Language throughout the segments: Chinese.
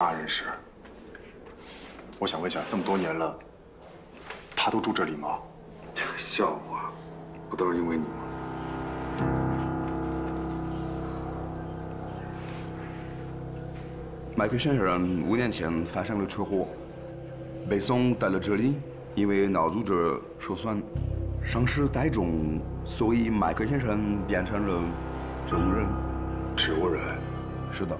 妈认识。我想问一下，这么多年了，他都住这里吗？笑话，不都是因为你吗？麦克先生五年前发生了车祸，被送到了这里，因为脑组织受损，伤势太重，所以麦克先生变成了植物人。植物人？是的。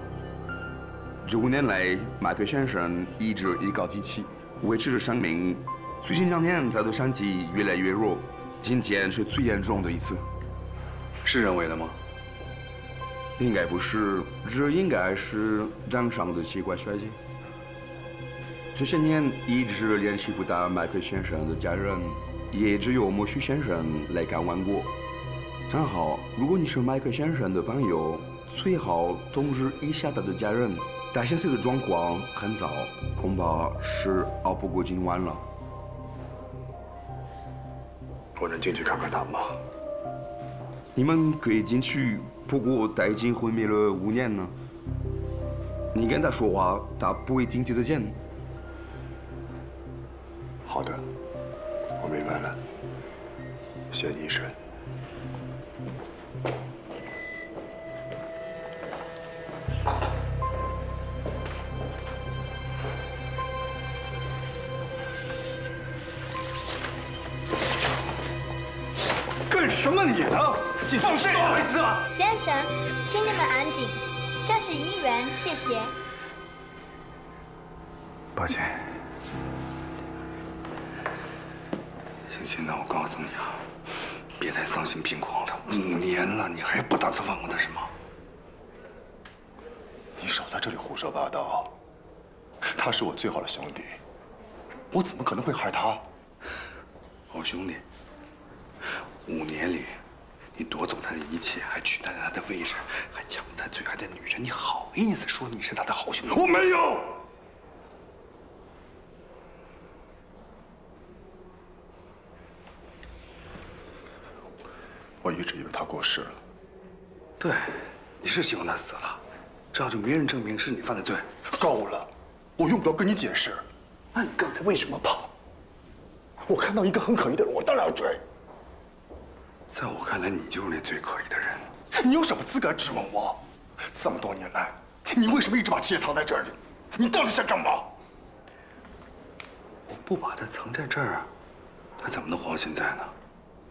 这五年来，麦克先生一直依靠机器维持着生命。最近两年，他的身体越来越弱，今天是最严重的一次。是人为的吗？应该不是，这应该是正常的器官衰竭。这些年一直联系不到麦克先生的家人，也只有莫许先生来看望过。正好，如果你是麦克先生的朋友，最好通知一下他的家人。他现在的状况很糟，恐怕是熬不过今晚了。我能进去看看他吗？你们可以进去，不过他已经昏迷了五年了。你跟他说话，他不会听得见。好的，我明白了。谢谢你，医生。干什么你呢？放这个孩子吧！先生，请你们安静，这是医院，谢谢。抱歉。星星，那我告诉你啊，别太丧心病狂了。五年了，你还不打算放过他是吗？你少在这里胡说八道。他是我最好的兄弟，我怎么可能会害他？好兄弟。五年里，你夺走他的一切，还取代了他的位置，还抢了他最爱的女人，你好意思说你是他的好兄弟？我没有。我一直以为他过世了。对，你是希望他死了，这样就没人证明是你犯的罪。够了，我用不着跟你解释。那你刚才为什么跑？我看到一个很可疑的人，我当然要追。在我看来，你就是那最可疑的人。你有什么资格质问我？这么多年来，你为什么一直把七爷藏在这里？你到底想干嘛？我不把他藏在这儿，他怎么能活到现在呢？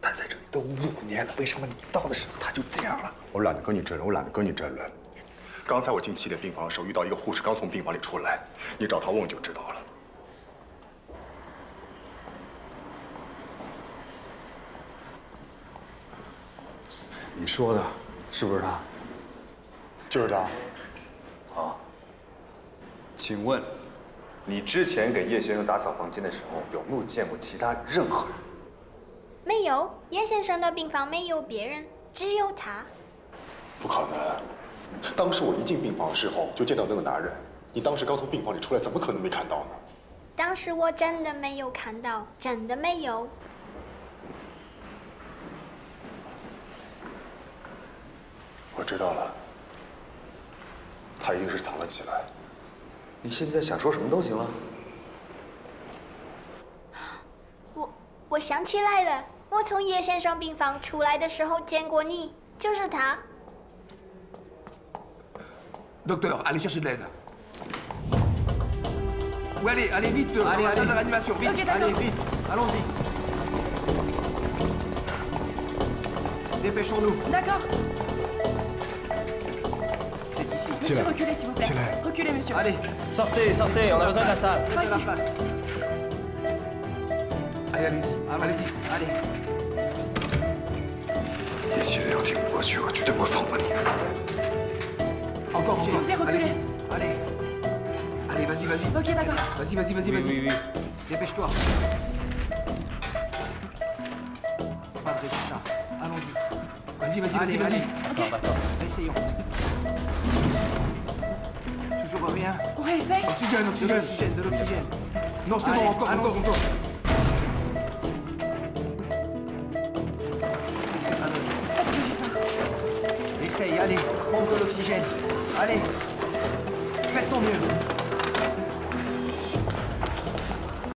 他在这里都五年了，为什么你到的时候他就这样了？我懒得跟你争论，我懒得跟你争论。刚才我进七爷病房的时候，遇到一个护士刚从病房里出来，你找他问问就知道了。你说的是不是他？就是他。好，请问，你之前给叶先生打扫房间的时候，有没有见过其他任何人？没有，叶先生的病房没有别人，只有他。不可能！当时我一进病房的时候就见到那个男人，你当时刚从病房里出来，怎么可能没看到呢？当时我真的没有看到，真的没有。我知道了，他一定是藏了起来。你现在想说什么都行了。我我想起来了，我从叶先生病房出来的时候见过你，就是他。Docteur, allez chercher de l'aide. Oui, allez, allez vite, allez, allez. salle de réanimation, vite. Allez, vite, allons-y. Dépêchons-nous. D'accord. Monsieur, reculez, s'il vous plaît. Reculez, monsieur. Allez, sortez, sortez, on a besoin de la salle. Pas ici. Allez, allez-y, allez-y, allez. Если люди плачу, отсюда мой фалман. Encore, S'il vous plaît, reculez. Allez. Allez, vas-y, vas-y. Ok, d'accord. Vas-y, vas-y, vas-y, vas-y. Oui, oui, oui. Dépêche-toi. Pas de résultat. Allons-y. Vas-y, vas-y, vas-y, vas-y. Attends, attends. Essayons. Toujours rien. On réessaye Oxygène, oxygène, oxygène, de l'oxygène. Non, c'est bon, encore, encore, encore. Qu'est-ce que ça donne? Essaye, allez, prends de l'oxygène. Allez, faites ton mieux.